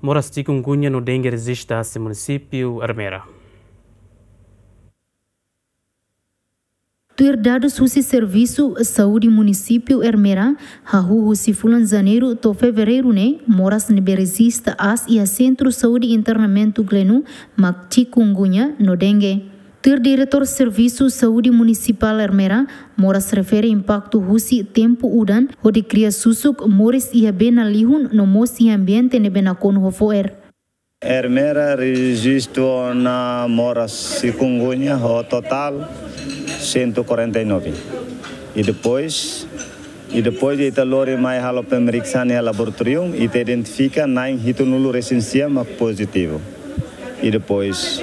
moras chikungunya no dengue resista a município Armera. Tu dados husi serviço saúde município Ermera, hahu husi fulan to fevereiro ne, moras nebe resista as e a centro saúde internamento glenu, mak chikungunya no dengue. Ter diretor Serviço Saúde Municipal Ermera, mora se refere impacto husi tempo udan, onde cria susuk moris ia bena lihun no mosi ambiente ne bena hofoer. Ermera registro na moras chikungunya o total 149. E depois e depois de lori mai halo pemeriksaan no laboratorium te identifica nine hitunulu recensia positivo. E depois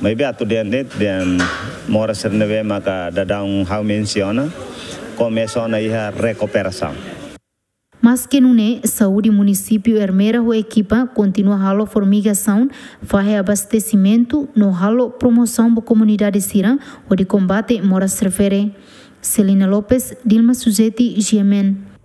Maybe atu dentro dan mora serneve maka dadang hau menciona começa a recuperação. Mas que não é saúde município Hermera ou equipa continua halo formigação, faz abastecimento no halo promoção da comunidade sira ou de combate mora se refere. Celina Lopes, Dilma Suzeti, GMN.